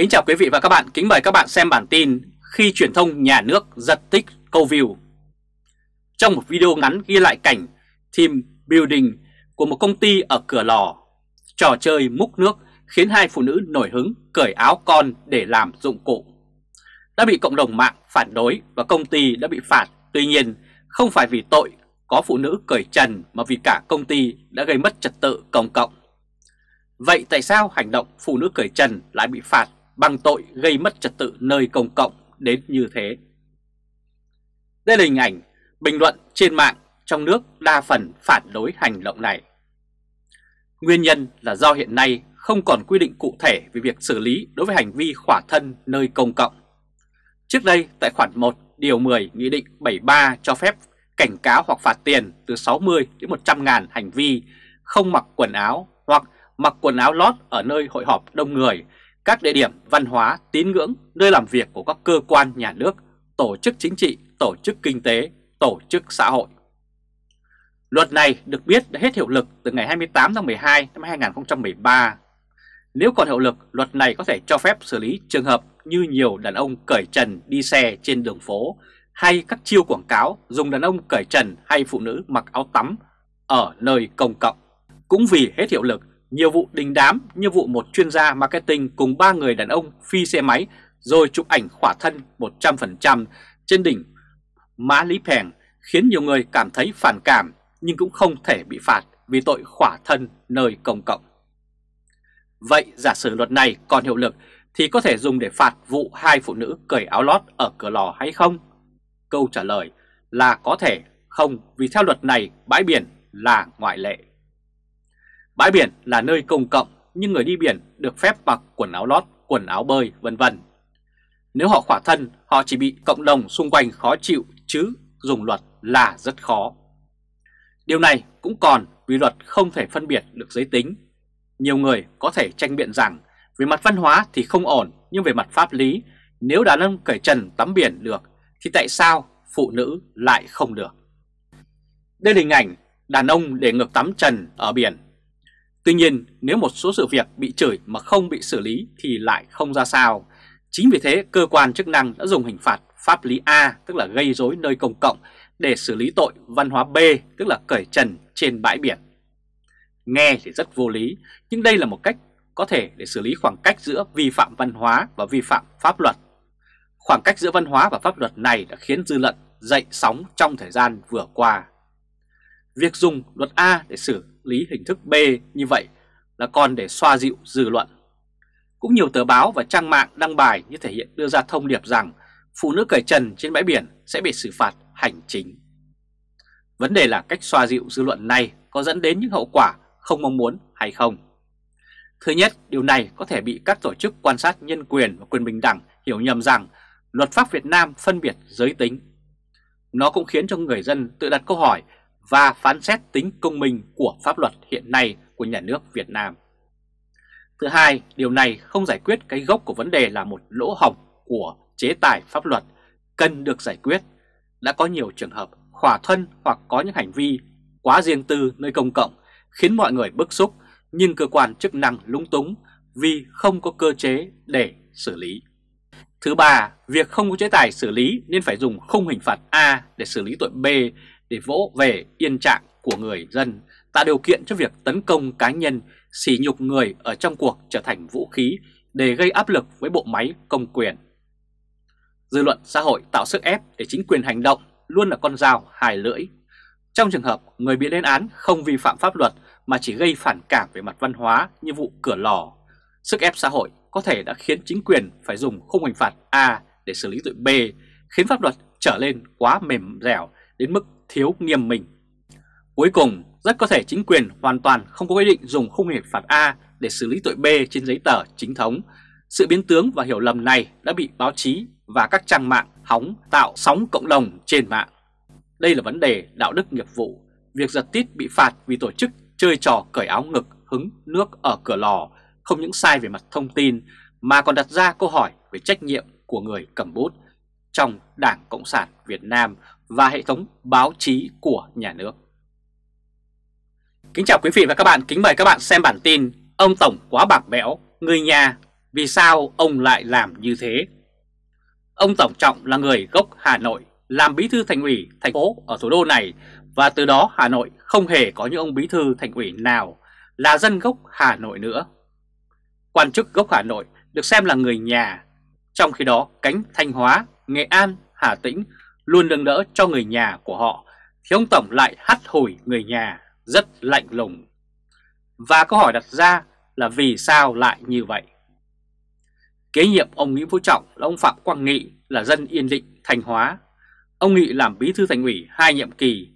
Kính chào quý vị và các bạn, kính mời các bạn xem bản tin khi truyền thông nhà nước giật tích câu view. Trong một video ngắn ghi lại cảnh team building của một công ty ở cửa lò, trò chơi múc nước khiến hai phụ nữ nổi hứng cởi áo con để làm dụng cụ. Đã bị cộng đồng mạng phản đối và công ty đã bị phạt, tuy nhiên không phải vì tội có phụ nữ cởi trần mà vì cả công ty đã gây mất trật tự công cộng. Vậy tại sao hành động phụ nữ cởi trần lại bị phạt bằng tội gây mất trật tự nơi công cộng đến như thế? Đây là hình ảnh bình luận trên mạng trong nước đa phần phản đối hành động này. Nguyên nhân là do hiện nay không còn quy định cụ thể về việc xử lý đối với hành vi khỏa thân nơi công cộng. Trước đây tại khoản 1 điều 10 Nghị định 73 cho phép cảnh cáo hoặc phạt tiền từ 60 đến 100 ngàn hành vi không mặc quần áo hoặc mặc quần áo lót ở nơi hội họp đông người, các địa điểm văn hóa, tín ngưỡng, nơi làm việc của các cơ quan nhà nước, tổ chức chính trị, tổ chức kinh tế, tổ chức xã hội. Luật này được biết đã hết hiệu lực từ ngày 28 tháng 12 năm 2013. Nếu còn hiệu lực, luật này có thể cho phép xử lý trường hợp như nhiều đàn ông cởi trần đi xe trên đường phố hay các chiêu quảng cáo dùng đàn ông cởi trần hay phụ nữ mặc áo tắm ở nơi công cộng. Cũng vì hết hiệu lực, nhiều vụ đình đám như vụ một chuyên gia marketing cùng ba người đàn ông phi xe máy rồi chụp ảnh khỏa thân 100% trên đỉnh Mã Lý Pèng khiến nhiều người cảm thấy phản cảm nhưng cũng không thể bị phạt vì tội khỏa thân nơi công cộng. Vậy giả sử luật này còn hiệu lực thì có thể dùng để phạt vụ hai phụ nữ cởi áo lót ở cửa lò hay không? Câu trả lời là có thể không, vì theo luật này bãi biển là ngoại lệ. Bãi biển là nơi công cộng nhưng người đi biển được phép mặc quần áo lót, quần áo bơi vân vân. Nếu họ khỏa thân, họ chỉ bị cộng đồng xung quanh khó chịu chứ dùng luật là rất khó. Điều này cũng còn vì luật không thể phân biệt được giới tính. Nhiều người có thể tranh biện rằng về mặt văn hóa thì không ổn nhưng về mặt pháp lý nếu đàn ông cởi trần tắm biển được thì tại sao phụ nữ lại không được? Đây là hình ảnh đàn ông để ngược tắm trần ở biển. Tuy nhiên, nếu một số sự việc bị chửi mà không bị xử lý thì lại không ra sao. Chính vì thế, cơ quan chức năng đã dùng hình phạt pháp lý A, tức là gây rối nơi công cộng, để xử lý tội văn hóa B, tức là cởi trần trên bãi biển. Nghe thì rất vô lý, nhưng đây là một cách có thể để xử lý khoảng cách giữa vi phạm văn hóa và vi phạm pháp luật. Khoảng cách giữa văn hóa và pháp luật này đã khiến dư luận dậy sóng trong thời gian vừa qua. Việc dùng luật A để xử lý hình thức B như vậy là còn để xoa dịu dư luận. Cũng nhiều tờ báo và trang mạng đăng bài như thể hiện đưa ra thông điệp rằng phụ nữ cởi trần trên bãi biển sẽ bị xử phạt hành chính. Vấn đề là cách xoa dịu dư luận này có dẫn đến những hậu quả không mong muốn hay không. Thứ nhất, điều này có thể bị các tổ chức quan sát nhân quyền và quyền bình đẳng hiểu nhầm rằng luật pháp Việt Nam phân biệt giới tính. Nó cũng khiến cho người dân tự đặt câu hỏi và phán xét tính công minh của pháp luật hiện nay của nhà nước Việt Nam. Thứ hai, điều này không giải quyết cái gốc của vấn đề là một lỗ hổng của chế tài pháp luật cần được giải quyết. Đã có nhiều trường hợp khỏa thân hoặc có những hành vi quá riêng tư nơi công cộng khiến mọi người bức xúc nhưng cơ quan chức năng lúng túng vì không có cơ chế để xử lý. Thứ ba, việc không có chế tài xử lý nên phải dùng khung hình phạt A để xử lý tội B để vỗ về yên trạng của người dân, tạo điều kiện cho việc tấn công cá nhân, sỉ nhục người ở trong cuộc trở thành vũ khí để gây áp lực với bộ máy công quyền. Dư luận xã hội tạo sức ép để chính quyền hành động luôn là con dao hài lưỡi. Trong trường hợp người bị lên án không vi phạm pháp luật mà chỉ gây phản cảm về mặt văn hóa như vụ cửa lò, sức ép xã hội có thể đã khiến chính quyền phải dùng khung hình phạt A để xử lý tội B, khiến pháp luật trở lên quá mềm dẻo đến mức thiếu nghiêm minh. Cuối cùng, rất có thể chính quyền hoàn toàn không có quyết định dùng khung hình phạt A để xử lý tội B trên giấy tờ chính thống. Sự biến tướng và hiểu lầm này đã bị báo chí và các trang mạng hóng tạo sóng cộng đồng trên mạng. Đây là vấn đề đạo đức nghiệp vụ. Việc giật tít bị phạt vì tổ chức chơi trò cởi áo ngực hứng nước ở cửa lò không những sai về mặt thông tin mà còn đặt ra câu hỏi về trách nhiệm của người cầm bút trong Đảng Cộng sản Việt Nam và hệ thống báo chí của nhà nước. Kính chào quý vị và các bạn, kính mời các bạn xem bản tin Ông Tổng quá bạc bẽo, người nhà vì sao ông lại làm như thế? Ông Tổng Trọng là người gốc Hà Nội, làm bí thư thành ủy thành phố ở thủ đô này và từ đó Hà Nội không hề có những ông bí thư thành ủy nào là dân gốc Hà Nội nữa. Quan chức gốc Hà Nội được xem là người nhà, trong khi đó cánh Thanh Hóa, Nghệ An, Hà Tĩnh luôn nâng đỡ cho người nhà của họ, thì ông Tổng lại hắt hủi người nhà rất lạnh lùng. Và câu hỏi đặt ra là vì sao lại như vậy? Kế nhiệm ông Nguyễn Phú Trọng là ông Phạm Quang Nghị là dân Yên Định, Thanh Hóa. Ông Nghị làm bí thư thành ủy hai nhiệm kỳ.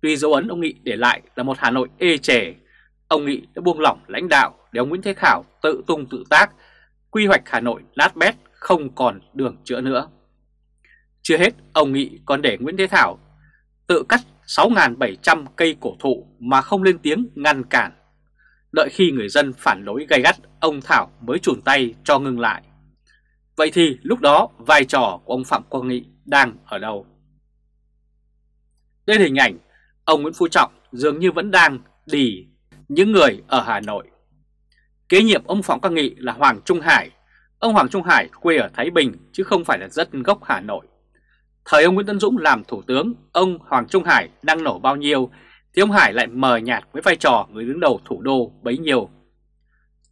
Tuy dấu ấn ông Nghị để lại là một Hà Nội ê chề, ông Nghị đã buông lỏng lãnh đạo để ông Nguyễn Thế Khảo tự tung tự tác, quy hoạch Hà Nội nát bét không còn đường chữa nữa. Chưa hết, ông Nghị còn để Nguyễn Thế Thảo tự cắt 6.700 cây cổ thụ mà không lên tiếng ngăn cản. Đợi khi người dân phản đối gay gắt, ông Thảo mới chùn tay cho ngừng lại. Vậy thì lúc đó vai trò của ông Phạm Quang Nghị đang ở đâu? Đây là hình ảnh ông Nguyễn Phú Trọng dường như vẫn đang đì những người ở Hà Nội. Kế nhiệm ông Phạm Quang Nghị là Hoàng Trung Hải. Ông Hoàng Trung Hải quê ở Thái Bình chứ không phải là dân gốc Hà Nội. Thời ông Nguyễn Tân Dũng làm thủ tướng, ông Hoàng Trung Hải đang nổ bao nhiêu thì ông Hải lại mờ nhạt với vai trò người đứng đầu thủ đô bấy nhiêu.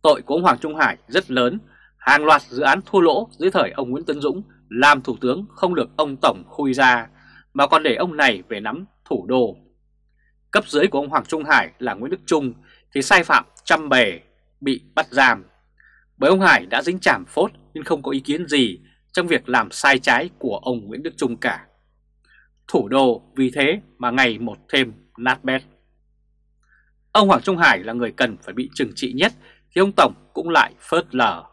Tội của ông Hoàng Trung Hải rất lớn, hàng loạt dự án thua lỗ dưới thời ông Nguyễn Tân Dũng làm thủ tướng không được ông Tổng khui ra, mà còn để ông này về nắm thủ đô. Cấp dưới của ông Hoàng Trung Hải là Nguyễn Đức Trung thì sai phạm trăm bề, bị bắt giam. Bởi ông Hải đã dính chảm phốt nên không có ý kiến gì trong việc làm sai trái của ông Nguyễn Đức Trung cả. Thủ đô vì thế mà ngày một thêm nát bét. Ông Hoàng Trung Hải là người cần phải bị trừng trị nhất thì ông Tổng cũng lại phớt lờ.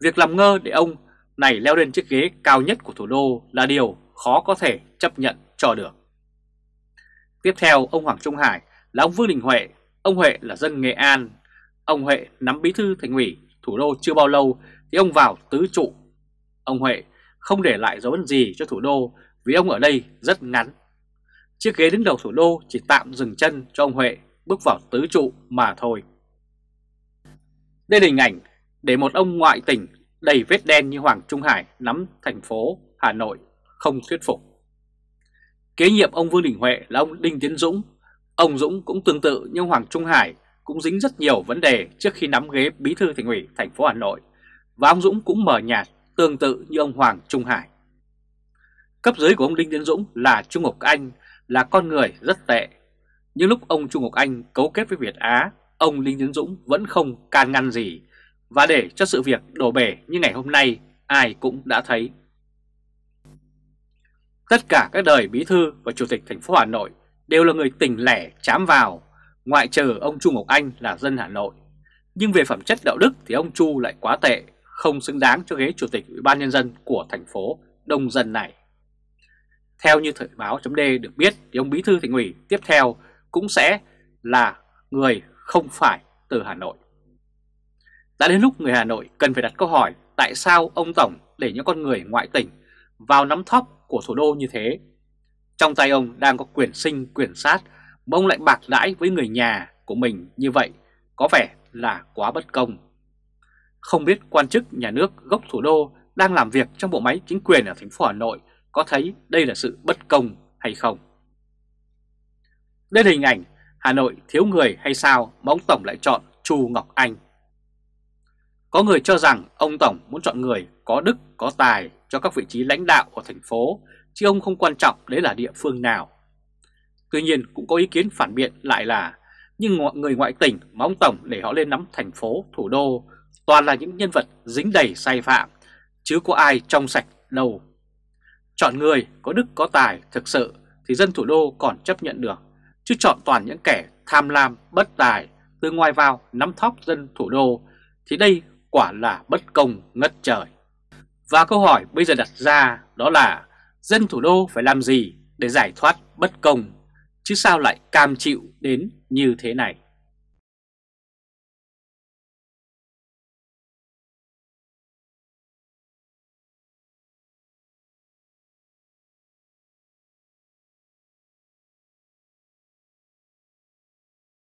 Việc làm ngơ để ông này leo lên chiếc ghế cao nhất của thủ đô là điều khó có thể chấp nhận cho được. Tiếp theo, ông Hoàng Trung Hải là ông Vương Đình Huệ. Ông Huệ là dân Nghệ An. Ông Huệ nắm bí thư thành ủy thủ đô chưa bao lâu thì ông vào tứ trụ. Ông Huệ không để lại dấu ấn gì cho thủ đô vì ông ở đây rất ngắn. Chiếc ghế đứng đầu thủ đô chỉ tạm dừng chân cho ông Huệ bước vào tứ trụ mà thôi. Đây là hình ảnh để một ông ngoại tỉnh đầy vết đen như Hoàng Trung Hải nắm thành phố Hà Nội không thuyết phục. Kế nhiệm ông Vương Đình Huệ là ông Đinh Tiến Dũng. Ông Dũng cũng tương tự như Hoàng Trung Hải, cũng dính rất nhiều vấn đề trước khi nắm ghế bí thư thành ủy thành phố Hà Nội. Và ông Dũng cũng mờ nhạt tương tự như ông Hoàng Trung Hải. Cấp dưới của ông Đinh Tiến Dũng là Trung Ngọc Anh là con người rất tệ. Nhưng lúc ông Trung Ngọc Anh cấu kết với Việt Á, ông Đinh Tiến Dũng vẫn không can ngăn gì. Và để cho sự việc đổ bể như ngày hôm nay, ai cũng đã thấy. Tất cả các đời bí thư và chủ tịch thành phố Hà Nội đều là người tỉnh lẻ chám vào, ngoại trừ ông Trung Ngọc Anh là dân Hà Nội. Nhưng về phẩm chất đạo đức thì ông Chu lại quá tệ, không xứng đáng cho ghế chủ tịch Ủy ban nhân dân của thành phố đông dân này. Theo như thời báo chấm được biết, thì ông bí thư thành ủy tiếp theo cũng sẽ là người không phải từ Hà Nội. Đã đến lúc người Hà Nội cần phải đặt câu hỏi tại sao ông Tổng để những con người ngoại tỉnh vào nắm thóc của thủ đô như thế. Trong tay ông đang có quyền sinh, quyền sát, mà ông lại bạc đãi với người nhà của mình như vậy, có vẻ là quá bất công. Không biết quan chức nhà nước gốc thủ đô đang làm việc trong bộ máy chính quyền ở thành phố Hà Nội có thấy đây là sự bất công hay không. Đây là hình ảnh Hà Nội thiếu người hay sao mà ông Tổng lại chọn Chu Ngọc Anh. Có người cho rằng ông Tổng muốn chọn người có đức, có tài cho các vị trí lãnh đạo của thành phố, chứ ông không quan trọng đấy là địa phương nào. Tuy nhiên cũng có ý kiến phản biện lại là nhưng người ngoại tỉnh mà ông Tổng để họ lên nắm thành phố, thủ đô toàn là những nhân vật dính đầy sai phạm, chứ có ai trong sạch đâu. Chọn người có đức có tài thực sự thì dân thủ đô còn chấp nhận được, chứ chọn toàn những kẻ tham lam, bất tài, từ ngoài vào nắm thóc dân thủ đô thì đây quả là bất công ngất trời. Và câu hỏi bây giờ đặt ra đó là dân thủ đô phải làm gì để giải thoát bất công, chứ sao lại cam chịu đến như thế này?